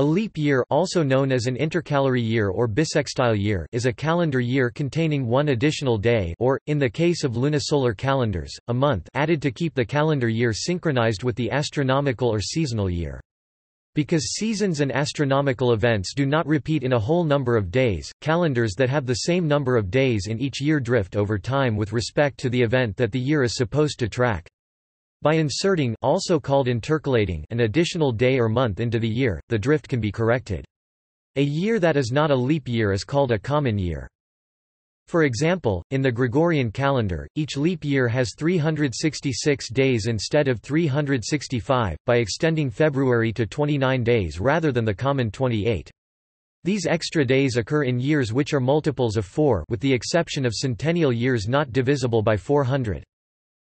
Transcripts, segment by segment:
A leap year also known as an intercalary year or bisextile year is a calendar year containing one additional day or, in the case of lunisolar calendars, a month added to keep the calendar year synchronized with the astronomical or seasonal year. Because seasons and astronomical events do not repeat in a whole number of days, calendars that have the same number of days in each year drift over time with respect to the event that the year is supposed to track. By inserting also called intercalating an additional day or month into the year, the drift can be corrected. A year that is not a leap year is called a common year. For example, in the Gregorian calendar, each leap year has 366 days instead of 365, by extending February to 29 days rather than the common 28. These extra days occur in years which are multiples of 4 with the exception of centennial years not divisible by 400.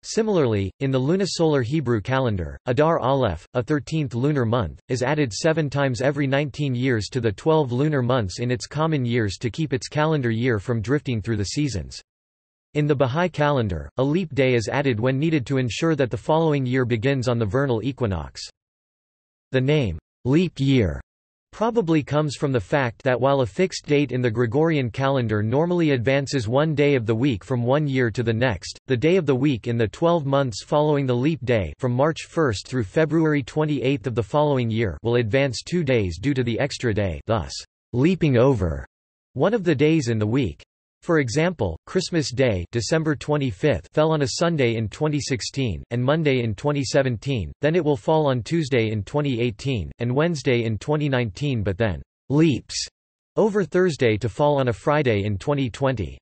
Similarly, in the lunisolar Hebrew calendar, Adar Aleph, a 13th lunar month, is added seven times every 19 years to the 12 lunar months in its common years to keep its calendar year from drifting through the seasons. In the Bahá'í calendar, a leap day is added when needed to ensure that the following year begins on the vernal equinox. The name, leap year, probably comes from the fact that while a fixed date in the Gregorian calendar normally advances one day of the week from one year to the next, the day of the week in the 12 months following the leap day from March 1 through February 28 of the following year will advance two days due to the extra day thus, leaping over one of the days in the week. For example, Christmas Day December 25 fell on a Sunday in 2016, and Monday in 2017, then it will fall on Tuesday in 2018, and Wednesday in 2019 but then «leaps» over Thursday to fall on a Friday in 2020.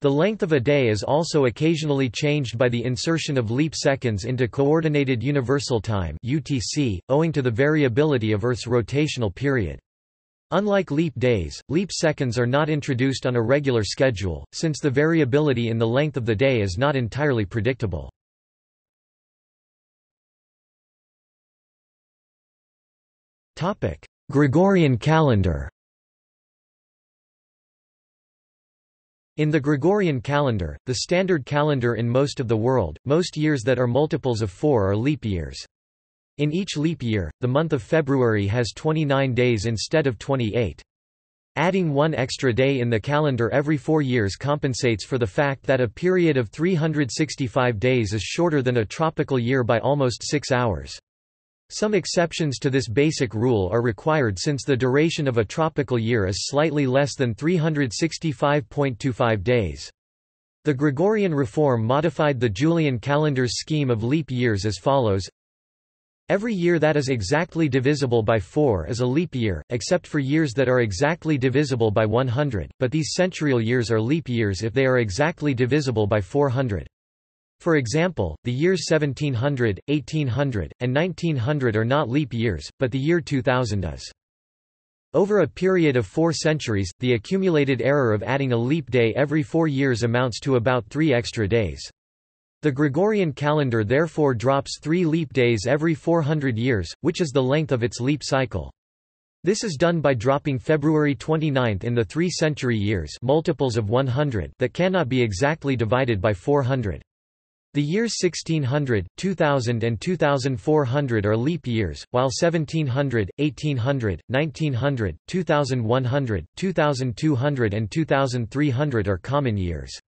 The length of a day is also occasionally changed by the insertion of leap seconds into Coordinated Universal Time UTC, owing to the variability of Earth's rotational period. Unlike leap days, leap seconds are not introduced on a regular schedule, since the variability in the length of the day is not entirely predictable. Gregorian calendar In the Gregorian calendar, the standard calendar in most of the world, most years that are multiples of four are leap years. In each leap year, the month of February has 29 days instead of 28. Adding one extra day in the calendar every four years compensates for the fact that a period of 365 days is shorter than a tropical year by almost six hours. Some exceptions to this basic rule are required since the duration of a tropical year is slightly less than 365.25 days. The Gregorian reform modified the Julian calendar's scheme of leap years as follows Every year that is exactly divisible by 4 is a leap year, except for years that are exactly divisible by 100, but these centurial years are leap years if they are exactly divisible by 400. For example, the years 1700, 1800, and 1900 are not leap years, but the year 2000 is. Over a period of four centuries, the accumulated error of adding a leap day every four years amounts to about three extra days. The Gregorian calendar therefore drops three leap days every 400 years, which is the length of its leap cycle. This is done by dropping February 29 in the three century years multiples of 100 that cannot be exactly divided by 400. The years 1600, 2000 and 2400 are leap years, while 1700, 1800, 1900, 2100, 2200 and 2300 are common years.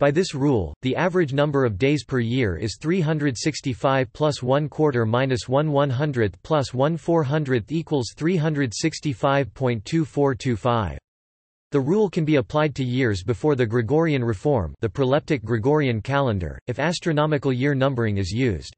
By this rule, the average number of days per year is 365 plus 1 quarter minus 1 one hundredth plus 1 four hundredth equals 365.2425. The rule can be applied to years before the Gregorian reform the proleptic Gregorian calendar, if astronomical year numbering is used.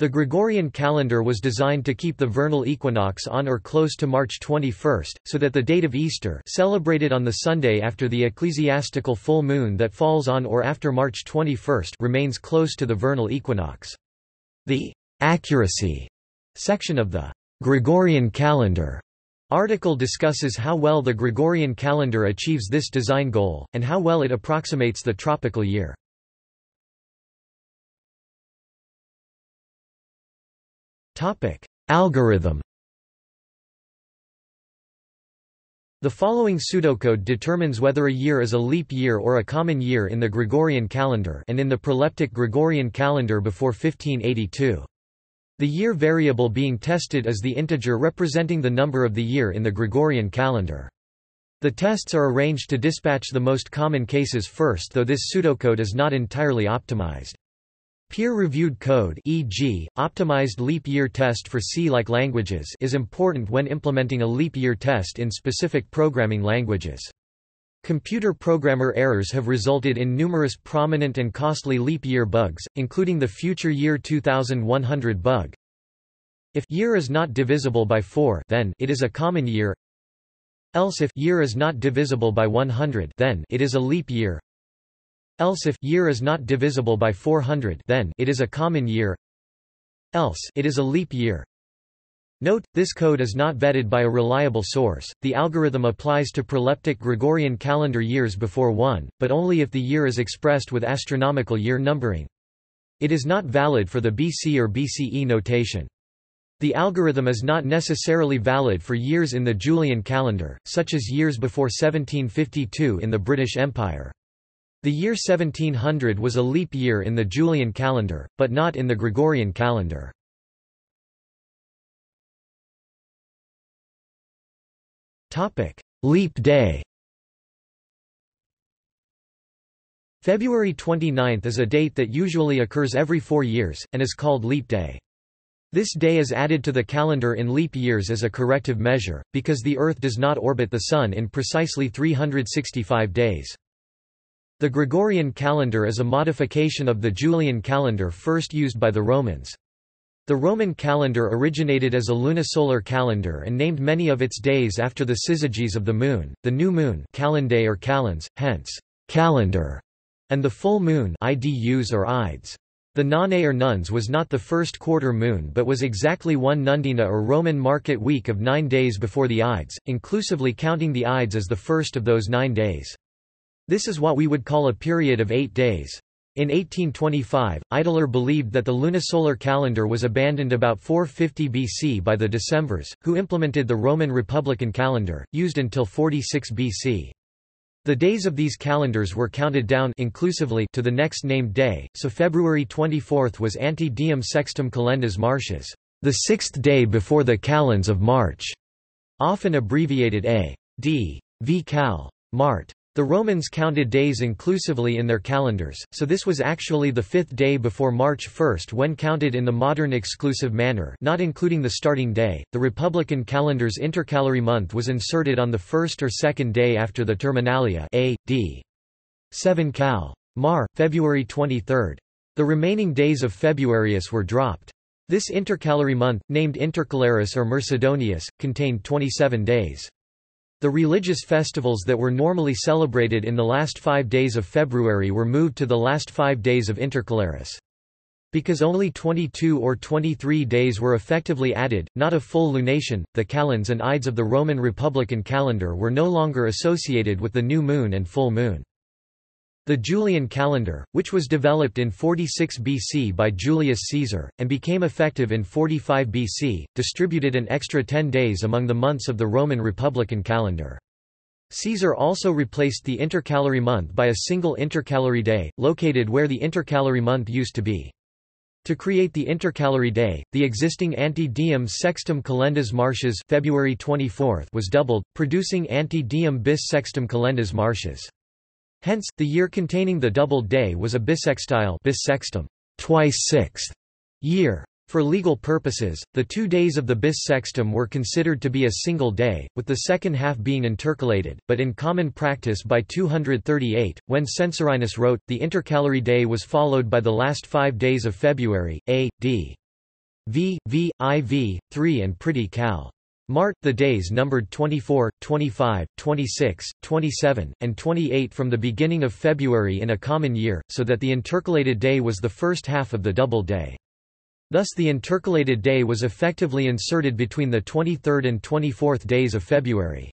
The Gregorian calendar was designed to keep the vernal equinox on or close to March 21, so that the date of Easter celebrated on the Sunday after the ecclesiastical full moon that falls on or after March 21 remains close to the vernal equinox. The «accuracy» section of the «Gregorian calendar» article discusses how well the Gregorian calendar achieves this design goal, and how well it approximates the tropical year. Topic: Algorithm. The following pseudocode determines whether a year is a leap year or a common year in the Gregorian calendar and in the proleptic Gregorian calendar before 1582. The year variable being tested is the integer representing the number of the year in the Gregorian calendar. The tests are arranged to dispatch the most common cases first though this pseudocode is not entirely optimized. Peer-reviewed code e.g., optimized leap year test for C-like languages is important when implementing a leap year test in specific programming languages. Computer programmer errors have resulted in numerous prominent and costly leap year bugs, including the future year 2100 bug. If year is not divisible by 4 then it is a common year Else if year is not divisible by 100 then it is a leap year. Else if year is not divisible by 400 then it is a common year. Else it is a leap year. Note, this code is not vetted by a reliable source. The algorithm applies to proleptic Gregorian calendar years before 1, but only if the year is expressed with astronomical year numbering. It is not valid for the BC or BCE notation. The algorithm is not necessarily valid for years in the Julian calendar, such as years before 1752 in the British Empire. The year 1700 was a leap year in the Julian calendar, but not in the Gregorian calendar. Leap day February 29 is a date that usually occurs every four years, and is called leap day. This day is added to the calendar in leap years as a corrective measure, because the Earth does not orbit the Sun in precisely 365 days. The Gregorian calendar is a modification of the Julian calendar first used by the Romans. The Roman calendar originated as a lunisolar calendar and named many of its days after the syzygies of the moon, the new moon calendae or calends, hence, calendar, and the full moon idus or ides. The none or nuns was not the first quarter moon but was exactly one nundina or Roman market week of nine days before the Ides, inclusively counting the Ides as the first of those nine days. This is what we would call a period of eight days. In 1825, Ideler believed that the lunisolar calendar was abandoned about 450 BC by the Decemvirs, who implemented the Roman Republican calendar, used until 46 BC. The days of these calendars were counted down inclusively to the next named day, so February 24 was Ante Diem Sextum Calendas Martius, the sixth day before the calends of March, often abbreviated A. D. V. Cal. Mart. The Romans counted days inclusively in their calendars, so this was actually the fifth day before March 1 when counted in the modern exclusive manner not including the starting day. The Republican calendar's intercalary month was inserted on the first or second day after the Terminalia A. D. 7 Cal. Mar, February 23. The remaining days of Februarius were dropped. This intercalary month, named Intercalaris or Mercedonius, contained 27 days. The religious festivals that were normally celebrated in the last five days of February were moved to the last five days of Intercalaris. Because only 22 or 23 days were effectively added, not a full lunation, the calends and ides of the Roman Republican calendar were no longer associated with the new moon and full moon. The Julian calendar, which was developed in 46 BC by Julius Caesar, and became effective in 45 BC, distributed an extra ten days among the months of the Roman Republican calendar. Caesar also replaced the intercalary month by a single intercalary day, located where the intercalary month used to be. To create the intercalary day, the existing Ante Diem Sextum Calendas Martius February 24 was doubled, producing Ante Diem bis Sextum Calendas Martius. Hence, the year containing the doubled day was a bisextile bissextum, twice sixth year. For legal purposes, the two days of the bis sextum were considered to be a single day, with the second half being intercalated, but in common practice by 238, when Censorinus wrote, the intercalary day was followed by the last five days of February, a, d. v, v, iv, 3 and pridie cal. Mart, the days numbered 24, 25, 26, 27, and 28 from the beginning of February in a common year, so that the intercalated day was the first half of the double day. Thus the intercalated day was effectively inserted between the 23rd and 24th days of February.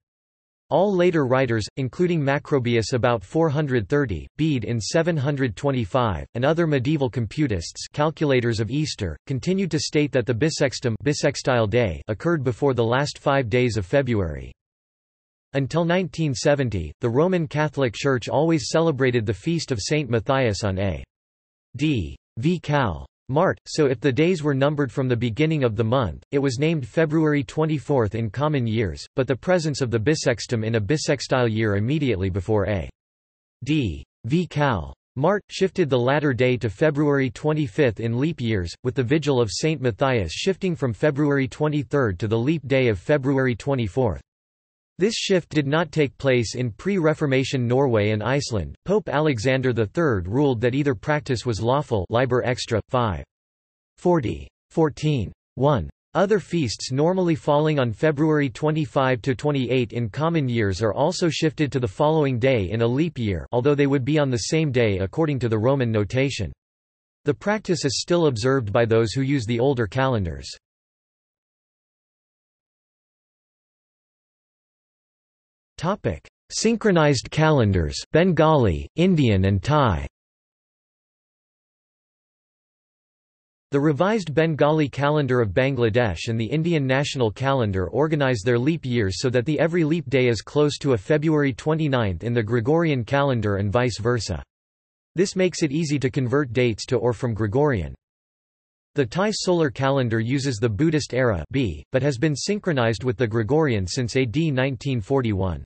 All later writers, including Macrobius about 430, Bede in 725, and other medieval computists calculators of Easter, continued to state that the bisextum bisextile day occurred before the last five days of February. Until 1970, the Roman Catholic Church always celebrated the feast of Saint Matthias on a. d. v. Cal. Mart, so if the days were numbered from the beginning of the month, it was named February 24 in common years, but the presence of the bisextum in a bisextile year immediately before a d. v. cal. Mart, shifted the latter day to February 25 in leap years, with the Vigil of St. Matthias shifting from February 23 to the leap day of February 24. This shift did not take place in pre-Reformation Norway and Iceland. Pope Alexander III ruled that either practice was lawful Liber Extra 5 40 14 1 other feasts normally falling on February 25 to 28 in common years are also shifted to the following day in a leap year, although they would be on the same day according to the Roman notation. The practice is still observed by those who use the older calendars. Topic: Synchronized calendars, Bengali, Indian and Thai. The revised Bengali calendar of Bangladesh and the Indian national calendar organize their leap years so that the every leap day is close to a February 29 in the Gregorian calendar and vice versa. This makes it easy to convert dates to or from Gregorian. The Thai solar calendar uses the Buddhist era B, but has been synchronized with the Gregorian since AD 1941.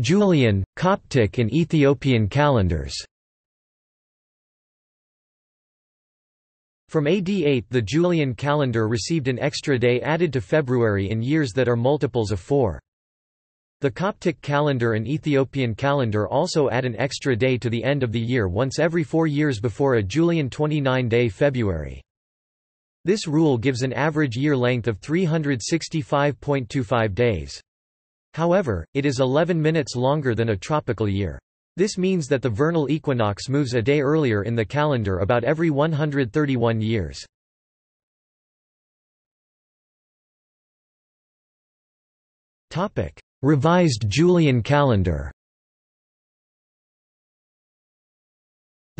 Julian, Coptic and Ethiopian calendars From AD 8 the Julian calendar received an extra day added to February in years that are multiples of four. The Coptic calendar and Ethiopian calendar also add an extra day to the end of the year once every four years before a Julian 29-day February. This rule gives an average year length of 365.25 days. However, it is 11 minutes longer than a tropical year. This means that the vernal equinox moves a day earlier in the calendar about every 131 years. Revised Julian calendar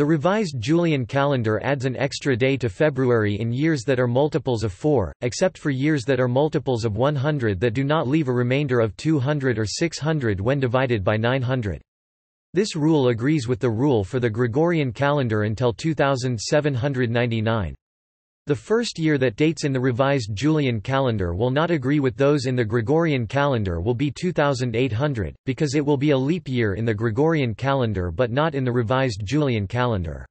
The revised Julian calendar adds an extra day to February in years that are multiples of 4, except for years that are multiples of 100 that do not leave a remainder of 200 or 600 when divided by 900. This rule agrees with the rule for the Gregorian calendar until 2799. The first year that dates in the revised Julian calendar will not agree with those in the Gregorian calendar will be 2800, because it will be a leap year in the Gregorian calendar but not in the revised Julian calendar.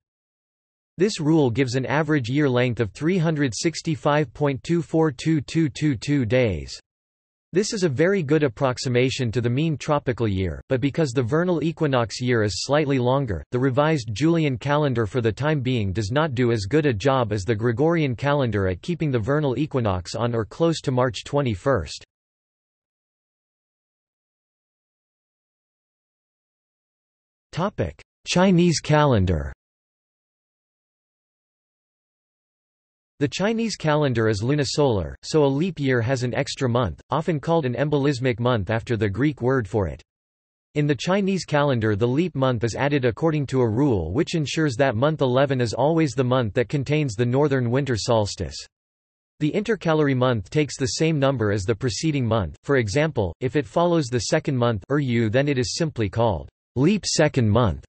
This rule gives an average year length of 365.242222 days. This is a very good approximation to the mean tropical year, but because the vernal equinox year is slightly longer, the revised Julian calendar for the time being does not do as good a job as the Gregorian calendar at keeping the vernal equinox on or close to March 21. Chinese calendar The Chinese calendar is lunisolar, so a leap year has an extra month, often called an embolismic month after the Greek word for it. In the Chinese calendar the leap month is added according to a rule which ensures that month 11 is always the month that contains the northern winter solstice. The intercalary month takes the same number as the preceding month, for example, if it follows the second month er then it is simply called leap second month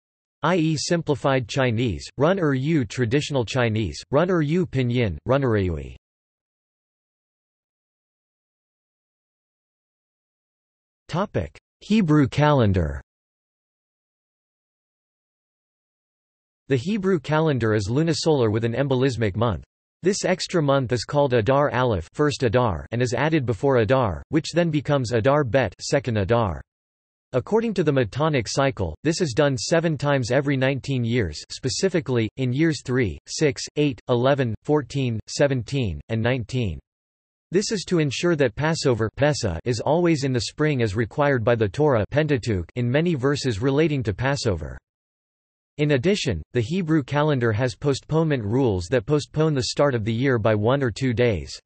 i.e. simplified Chinese, Run er Yu traditional Chinese, Run er Yu pinyin, Runarayui. Topic: Hebrew calendar. The Hebrew calendar is lunisolar with an embolismic month. This extra month is called Adar Aleph first Adar and is added before Adar, which then becomes Adar Bet second Adar. According to the Metonic cycle, this is done seven times every 19 years specifically, in years 3, 6, 8, 11, 14, 17, and 19. This is to ensure that Passover is always in the spring as required by the Torah Pentateuch in many verses relating to Passover. In addition, the Hebrew calendar has postponement rules that postpone the start of the year by one or two days.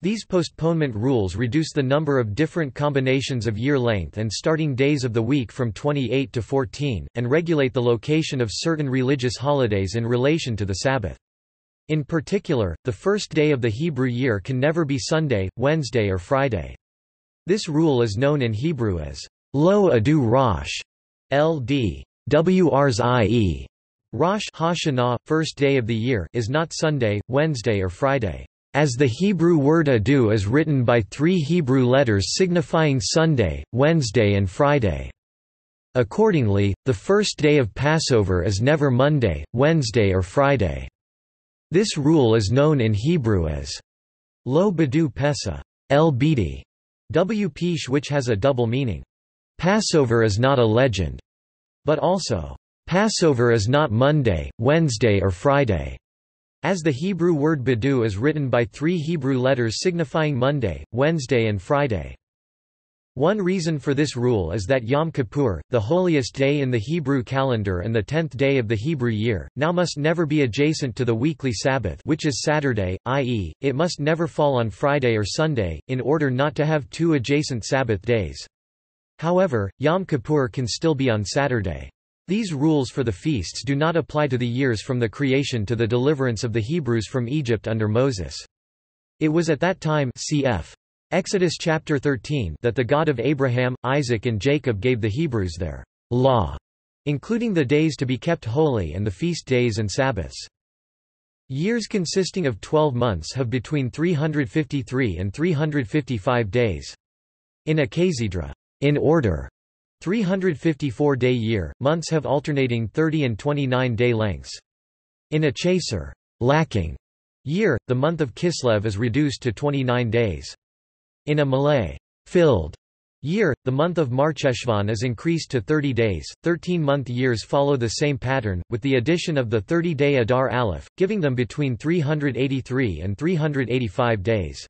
These postponement rules reduce the number of different combinations of year length and starting days of the week from 28 to 14, and regulate the location of certain religious holidays in relation to the Sabbath. In particular, the first day of the Hebrew year can never be Sunday, Wednesday or Friday. This rule is known in Hebrew as Lo Adu Rosh, LD Rosh Hashanah, first day of the year, is not Sunday, Wednesday or Friday, as the Hebrew word adu is written by three Hebrew letters signifying Sunday, Wednesday and Friday. Accordingly, the first day of Passover is never Monday, Wednesday or Friday. This rule is known in Hebrew as Lo Badu Pesa, El Bidi, W Pish which has a double meaning. Passover is not a legend, but also Passover is not Monday, Wednesday or Friday, as the Hebrew word Badu is written by three Hebrew letters signifying Monday, Wednesday and Friday. One reason for this rule is that Yom Kippur, the holiest day in the Hebrew calendar and the tenth day of the Hebrew year, now must never be adjacent to the weekly Sabbath which is Saturday, i.e., it must never fall on Friday or Sunday, in order not to have two adjacent Sabbath days. However, Yom Kippur can still be on Saturday. These rules for the feasts do not apply to the years from the creation to the deliverance of the Hebrews from Egypt under Moses. It was at that time cf. Exodus chapter 13 that the God of Abraham, Isaac and Jacob gave the Hebrews their law, including the days to be kept holy and the feast days and Sabbaths. Years consisting of 12 months have between 353 and 355 days. In a Cazedra, in order, 354-day year, months have alternating 30 and 29-day lengths. In a chaser lacking year, the month of Kislev is reduced to 29 days. In a Malay filled year, the month of Marcheshvan is increased to 30 days. 13-month years follow the same pattern, with the addition of the 30-day Adar Aleph, giving them between 383 and 385 days.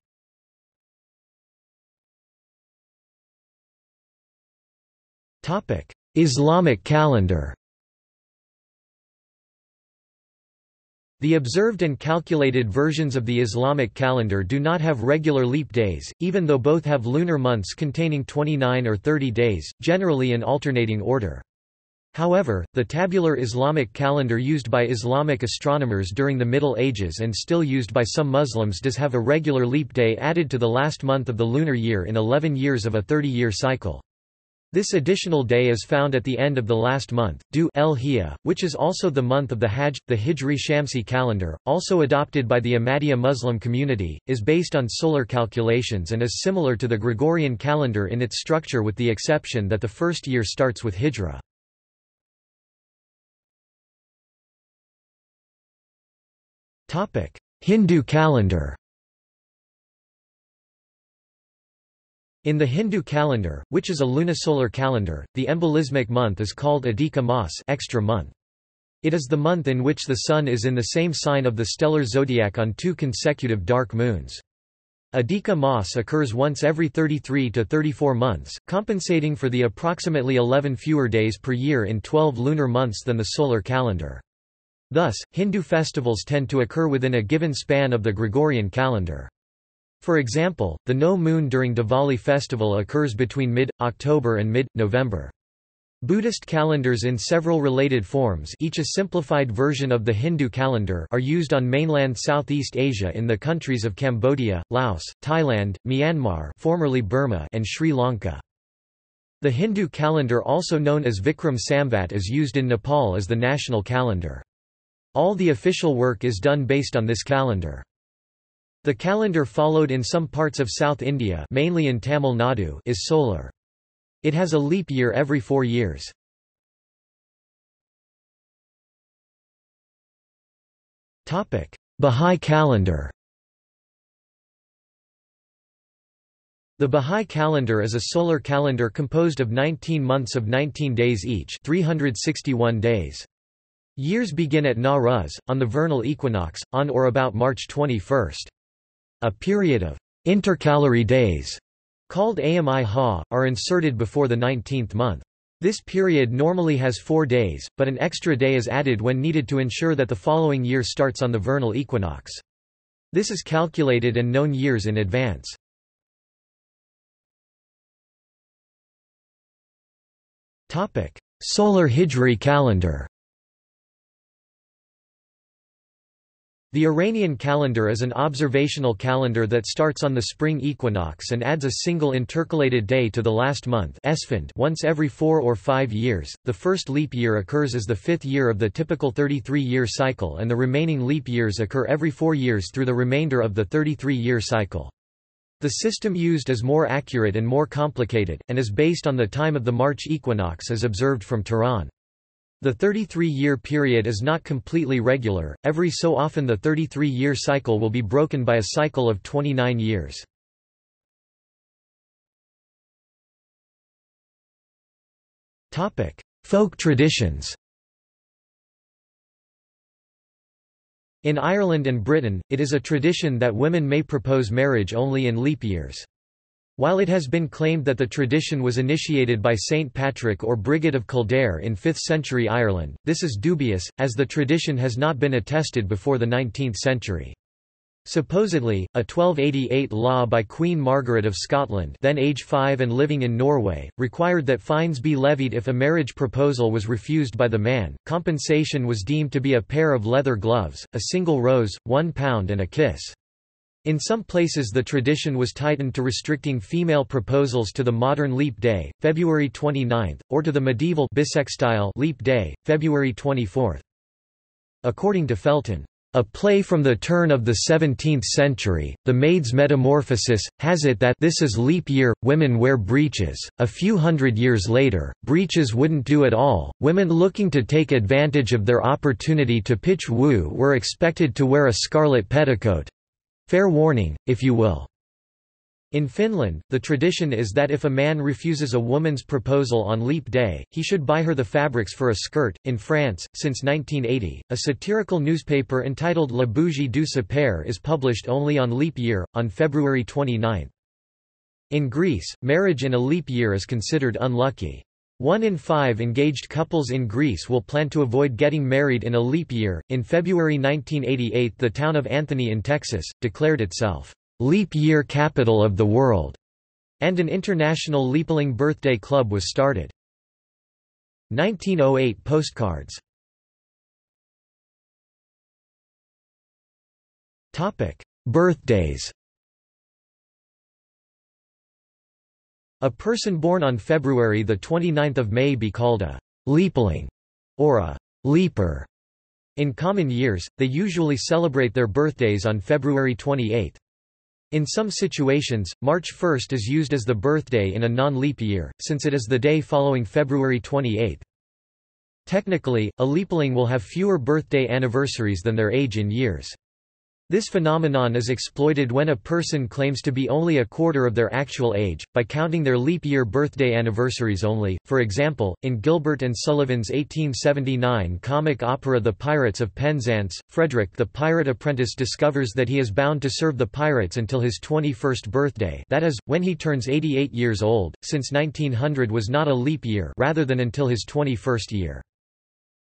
Islamic calendar The observed and calculated versions of the Islamic calendar do not have regular leap days, even though both have lunar months containing 29 or 30 days, generally in alternating order. However, the tabular Islamic calendar used by Islamic astronomers during the Middle Ages and still used by some Muslims does have a regular leap day added to the last month of the lunar year in 11 years of a 30-year cycle. This additional day is found at the end of the last month, Dhu el which is also the month of the Hajj. The Hijri Shamsi calendar, also adopted by the Ahmadiyya Muslim community, is based on solar calculations and is similar to the Gregorian calendar in its structure with the exception that the first year starts with Hijra. Hindu calendar In the Hindu calendar, which is a lunisolar calendar, the embolismic month is called Adhika Mas extra month. It is the month in which the Sun is in the same sign of the stellar zodiac on two consecutive dark moons. Adhika Mas occurs once every 33 to 34 months, compensating for the approximately 11 fewer days per year in 12 lunar months than the solar calendar. Thus, Hindu festivals tend to occur within a given span of the Gregorian calendar. For example, the no moon during Diwali festival occurs between mid-October and mid-November. Buddhist calendars in several related forms each a simplified version of the Hindu calendar are used on mainland Southeast Asia in the countries of Cambodia, Laos, Thailand, Myanmar formerly Burma and Sri Lanka. The Hindu calendar also known as Vikram Samvat is used in Nepal as the national calendar. All the official work is done based on this calendar. The calendar followed in some parts of South India mainly in Tamil Nadu is solar. It has a leap year every four years. Bahá'í calendar The Bahá'í calendar is a solar calendar composed of 19 months of 19 days each 361 days. Years begin at Nowruz, on the vernal equinox, on or about March 21. A period of intercalary days, called Ayyám-i-Há, are inserted before the 19th month. This period normally has four days, but an extra day is added when needed to ensure that the following year starts on the vernal equinox. This is calculated and known years in advance. Solar Hijri calendar The Iranian calendar is an observational calendar that starts on the spring equinox and adds a single intercalated day to the last month once every four or five years. The first leap year occurs as the fifth year of the typical 33-year cycle and the remaining leap years occur every four years through the remainder of the 33-year cycle. The system used is more accurate and more complicated, and is based on the time of the March equinox as observed from Tehran. The 33-year period is not completely regular, every so often the 33-year cycle will be broken by a cycle of 29 years. Folk traditions In Ireland and Britain, it is a tradition that women may propose marriage only in leap years. While it has been claimed that the tradition was initiated by St. Patrick or Brigid of Kildare in 5th century Ireland, this is dubious, as the tradition has not been attested before the 19th century. Supposedly, a 1288 law by Queen Margaret of Scotland then age 5 and living in Norway, required that fines be levied if a marriage proposal was refused by the man. Compensation was deemed to be a pair of leather gloves, a single rose, one pound and a kiss. In some places the tradition was tightened to restricting female proposals to the modern leap day, February 29, or to the medieval bisextile leap day, February 24. According to Felton, a play from the turn of the 17th century, The Maid's Metamorphosis, has it that this is leap year, women wear breeches. A few hundred years later, breeches wouldn't do at all, women looking to take advantage of their opportunity to pitch woo were expected to wear a scarlet petticoat, Fair warning, if you will. In Finland, the tradition is that if a man refuses a woman's proposal on leap day, he should buy her the fabrics for a skirt. In France, since 1980, a satirical newspaper entitled La Bougie du Sapeur is published only on leap year, on February 29. In Greece, marriage in a leap year is considered unlucky. One in five engaged couples in Greece will plan to avoid getting married in a leap year. In February 1988, the town of Anthony in Texas declared itself leap year capital of the world, and an international Leapling birthday club was started. 1908 postcards. Topic: Birthdays. A person born on February 29 may be called a leapling or a leaper. In common years, they usually celebrate their birthdays on February 28. In some situations, March 1 is used as the birthday in a non-leap year, since it is the day following February 28. Technically, a leapling will have fewer birthday anniversaries than their age in years. This phenomenon is exploited when a person claims to be only a quarter of their actual age, by counting their leap year birthday anniversaries only. For example, in Gilbert and Sullivan's 1879 comic opera The Pirates of Penzance, Frederick the pirate apprentice discovers that he is bound to serve the pirates until his 21st birthday that is, when he turns 88 years old, since 1900 was not a leap year rather than until his 21st year.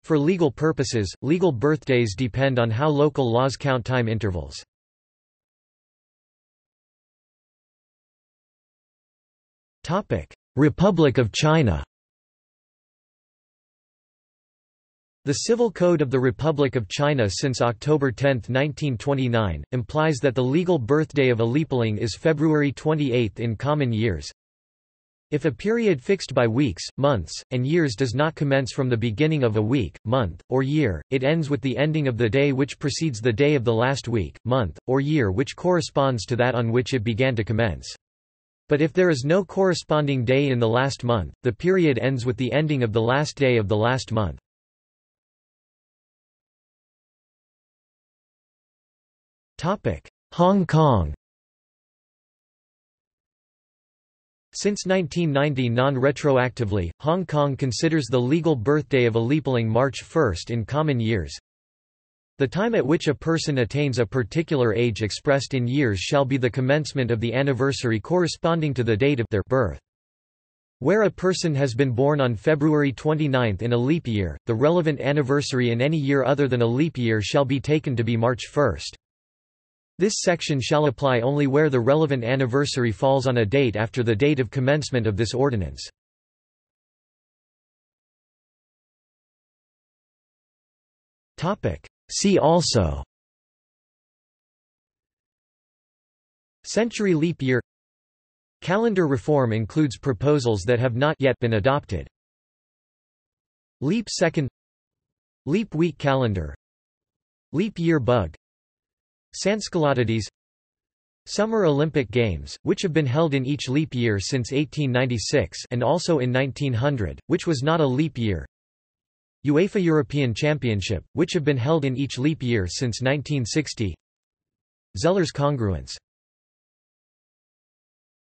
For legal purposes, legal birthdays depend on how local laws count time intervals. Republic of China The Civil Code of the Republic of China since October 10, 1929, implies that the legal birthday of a leapling is February 28 in common years, if a period fixed by weeks, months, and years does not commence from the beginning of a week, month, or year, it ends with the ending of the day which precedes the day of the last week, month, or year which corresponds to that on which it began to commence. But if there is no corresponding day in the last month, the period ends with the ending of the last day of the last month. Hong Kong Since 1990 non-retroactively, Hong Kong considers the legal birthday of a leapling March 1 in common years. The time at which a person attains a particular age expressed in years shall be the commencement of the anniversary corresponding to the date of their birth. Where a person has been born on February 29 in a leap year, the relevant anniversary in any year other than a leap year shall be taken to be March 1. This section shall apply only where the relevant anniversary falls on a date after the date of commencement of this ordinance. See also Century leap year Calendar reform includes proposals that have not yet been adopted. Leap second Leap week calendar Leap year bug Sansculottides Summer Olympic Games, which have been held in each leap year since 1896 and also in 1900, which was not a leap year. UEFA European Championship, which have been held in each leap year since 1960 Zeller's congruence